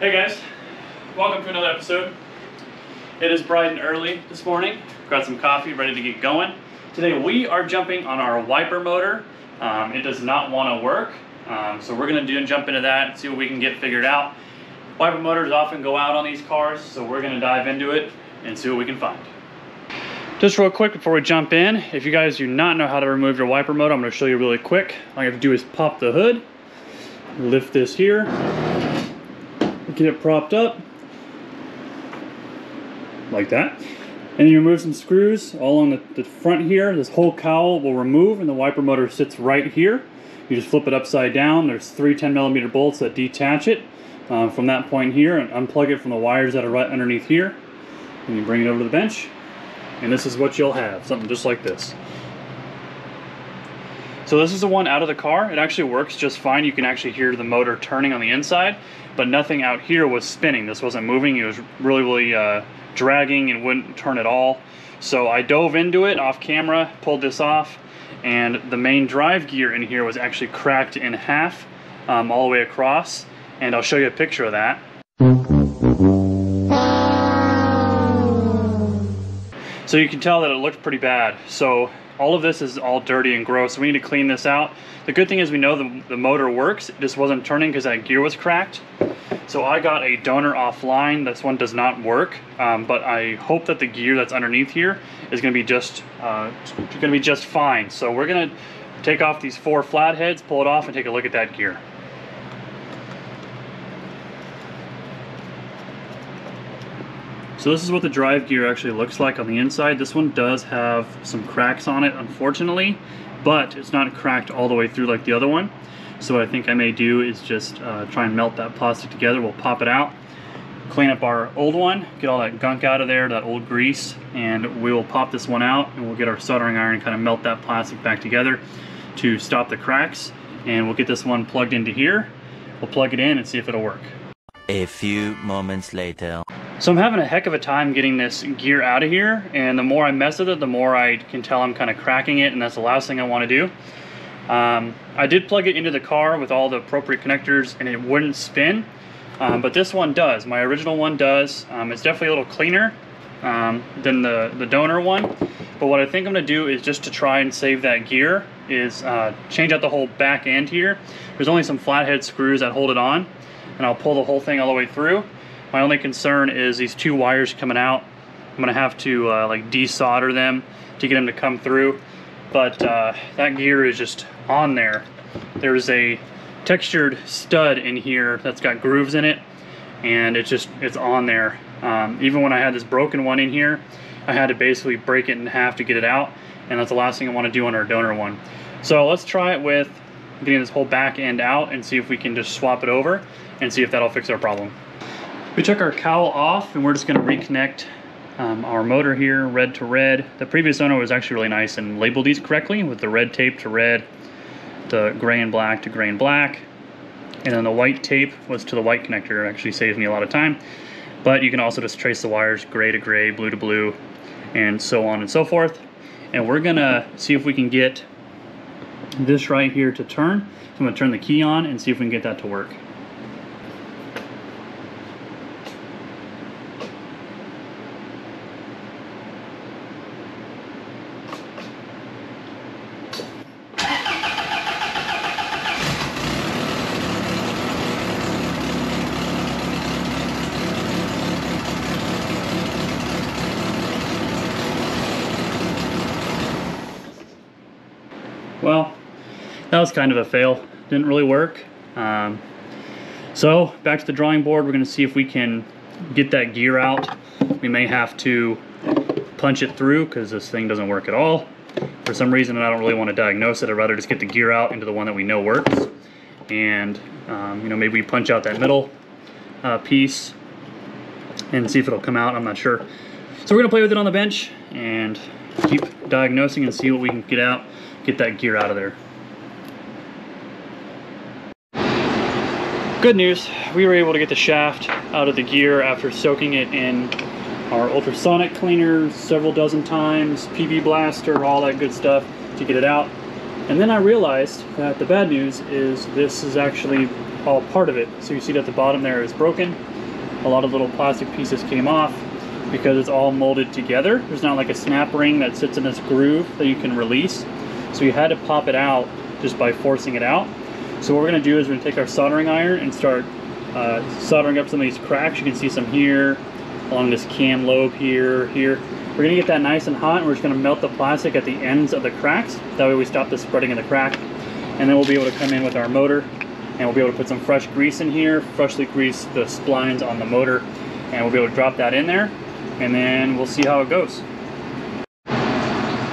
Hey guys, welcome to another episode. It is bright and early this morning. Got some coffee, ready to get going. Today we are jumping on our wiper motor. Um, it does not want to work, um, so we're gonna do and jump into that and see what we can get figured out. Wiper motors often go out on these cars, so we're gonna dive into it and see what we can find. Just real quick before we jump in, if you guys do not know how to remove your wiper motor, I'm gonna show you really quick. All you have to do is pop the hood, lift this here, get it propped up, like that. And you remove some screws all on the, the front here. This whole cowl will remove and the wiper motor sits right here. You just flip it upside down. There's three 10 millimeter bolts that detach it uh, from that point here and unplug it from the wires that are right underneath here. And you bring it over to the bench. And this is what you'll have, something just like this. So this is the one out of the car. It actually works just fine. You can actually hear the motor turning on the inside, but nothing out here was spinning. This wasn't moving. It was really, really uh, dragging and wouldn't turn at all. So I dove into it off camera, pulled this off, and the main drive gear in here was actually cracked in half um, all the way across. And I'll show you a picture of that. So you can tell that it looked pretty bad. So all of this is all dirty and gross. So we need to clean this out. The good thing is we know the, the motor works. It just wasn't turning because that gear was cracked. So I got a donor offline. This one does not work, um, but I hope that the gear that's underneath here is going to be just uh, going to be just fine. So we're going to take off these four flatheads, pull it off, and take a look at that gear. So this is what the drive gear actually looks like on the inside. This one does have some cracks on it, unfortunately, but it's not cracked all the way through like the other one. So what I think I may do is just uh, try and melt that plastic together. We'll pop it out, clean up our old one, get all that gunk out of there, that old grease, and we will pop this one out and we'll get our soldering iron kind of melt that plastic back together to stop the cracks. And we'll get this one plugged into here. We'll plug it in and see if it'll work. A few moments later. So I'm having a heck of a time getting this gear out of here, and the more I mess with it, the more I can tell I'm kind of cracking it, and that's the last thing I want to do. Um, I did plug it into the car with all the appropriate connectors, and it wouldn't spin, um, but this one does. My original one does. Um, it's definitely a little cleaner um, than the, the donor one, but what I think I'm going to do is just to try and save that gear, is uh, change out the whole back end here. There's only some flathead screws that hold it on, and I'll pull the whole thing all the way through. My only concern is these two wires coming out. I'm gonna have to uh, like desolder them to get them to come through. But uh, that gear is just on there. There's a textured stud in here that's got grooves in it and it's just, it's on there. Um, even when I had this broken one in here, I had to basically break it in half to get it out and that's the last thing I wanna do on our donor one. So let's try it with getting this whole back end out and see if we can just swap it over and see if that'll fix our problem. We took our cowl off and we're just going to reconnect um, our motor here, red to red. The previous owner was actually really nice and labeled these correctly with the red tape to red, the gray and black to gray and black, and then the white tape was to the white connector. It actually saves me a lot of time. But you can also just trace the wires gray to gray, blue to blue, and so on and so forth. And we're gonna see if we can get this right here to turn. So I'm gonna turn the key on and see if we can get that to work. Well, that was kind of a fail. Didn't really work. Um, so back to the drawing board. We're going to see if we can get that gear out. We may have to punch it through because this thing doesn't work at all. For some reason, and I don't really want to diagnose it. I'd rather just get the gear out into the one that we know works. And, um, you know, maybe we punch out that middle uh, piece and see if it'll come out. I'm not sure. So we're going to play with it on the bench and keep diagnosing and see what we can get out, get that gear out of there. Good news, we were able to get the shaft out of the gear after soaking it in our ultrasonic cleaner several dozen times, PB blaster, all that good stuff to get it out. And then I realized that the bad news is this is actually all part of it. So you see that the bottom there is broken. A lot of little plastic pieces came off because it's all molded together. There's not like a snap ring that sits in this groove that you can release. So you had to pop it out just by forcing it out. So what we're gonna do is we're gonna take our soldering iron and start uh, soldering up some of these cracks. You can see some here, along this cam lobe here, here. We're gonna get that nice and hot and we're just gonna melt the plastic at the ends of the cracks. That way we stop the spreading of the crack. And then we'll be able to come in with our motor and we'll be able to put some fresh grease in here, freshly grease the splines on the motor, and we'll be able to drop that in there and then we'll see how it goes.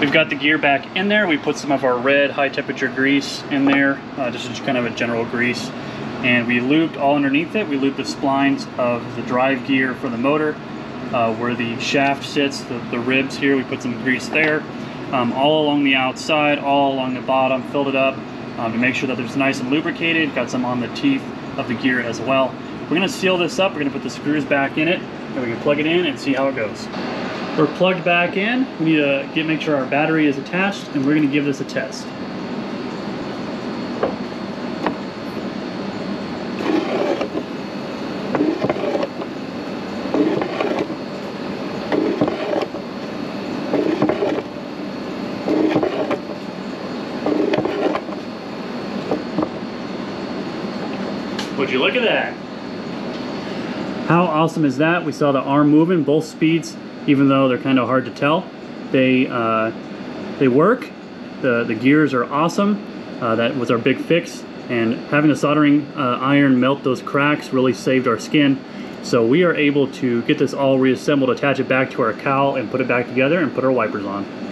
We've got the gear back in there. We put some of our red high temperature grease in there, uh, just, kind of a general grease. And we looped all underneath it. We looped the splines of the drive gear for the motor, uh, where the shaft sits, the, the, ribs here, we put some grease there. Um, all along the outside, all along the bottom, filled it up um, to make sure that it's nice and lubricated. Got some on the teeth of the gear as well. We're gonna seal this up. We're gonna put the screws back in it and we can plug it in and see how it goes. We're plugged back in. We need to get make sure our battery is attached and we're gonna give this a test. Would you look at that? How awesome is that? We saw the arm moving, both speeds, even though they're kind of hard to tell. They, uh, they work. The, the gears are awesome. Uh, that was our big fix. And having the soldering uh, iron melt those cracks really saved our skin. So we are able to get this all reassembled, attach it back to our cowl and put it back together and put our wipers on.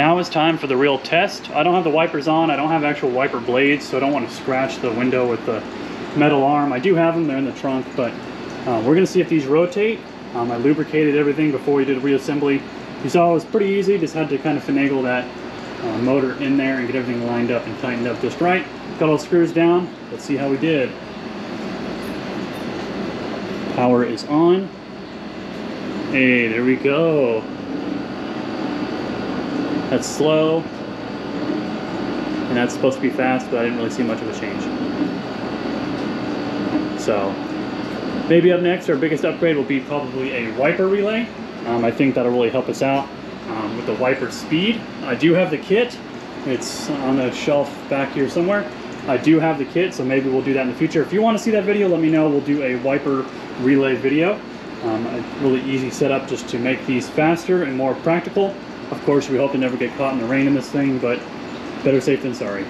Now it's time for the real test. I don't have the wipers on. I don't have actual wiper blades, so I don't want to scratch the window with the metal arm. I do have them, they're in the trunk, but uh, we're gonna see if these rotate. Um, I lubricated everything before we did reassembly. You saw it was pretty easy, just had to kind of finagle that uh, motor in there and get everything lined up and tightened up just right. Got all screws down. Let's see how we did. Power is on. Hey, there we go. That's slow. And that's supposed to be fast, but I didn't really see much of a change. So, maybe up next, our biggest upgrade will be probably a wiper relay. Um, I think that'll really help us out um, with the wiper speed. I do have the kit. It's on a shelf back here somewhere. I do have the kit, so maybe we'll do that in the future. If you want to see that video, let me know. We'll do a wiper relay video. Um, a really easy setup just to make these faster and more practical. Of course, we hope to never get caught in the rain in this thing, but better safe than sorry.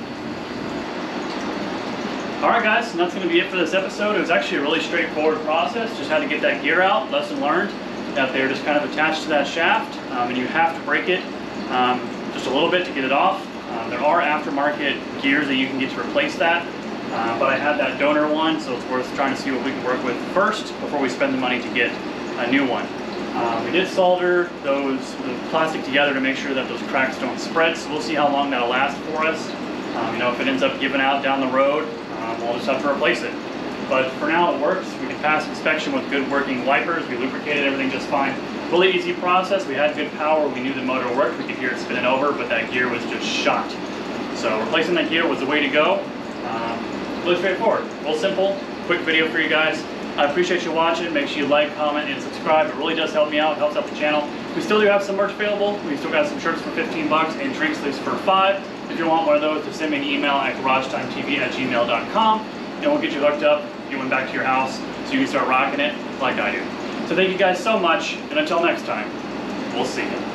Alright guys, that's going to be it for this episode. It was actually a really straightforward process. Just had to get that gear out. Lesson learned that they're just kind of attached to that shaft, um, and you have to break it um, just a little bit to get it off. Um, there are aftermarket gears that you can get to replace that, uh, but I had that donor one, so it's worth trying to see what we can work with first before we spend the money to get a new one. Um, we did solder those the plastic together to make sure that those cracks don't spread, so we'll see how long that'll last for us. Um, you know, if it ends up giving out down the road, um, we'll just have to replace it. But for now it works. We can pass inspection with good working wipers. We lubricated everything just fine. Really easy process. We had good power. We knew the motor worked. We could hear it spinning over, but that gear was just shot. So replacing that gear was the way to go. Um, really straightforward. Real simple, quick video for you guys. I appreciate you watching. Make sure you like, comment, and subscribe. It really does help me out. It helps out the channel. We still do have some merch available. We still got some shirts for 15 bucks and drink sleeves for five. If you want one of those, just send me an email at garagetimetv at gmail.com and we'll get you hooked up, get one back to your house so you can start rocking it like I do. So thank you guys so much, and until next time, we'll see you.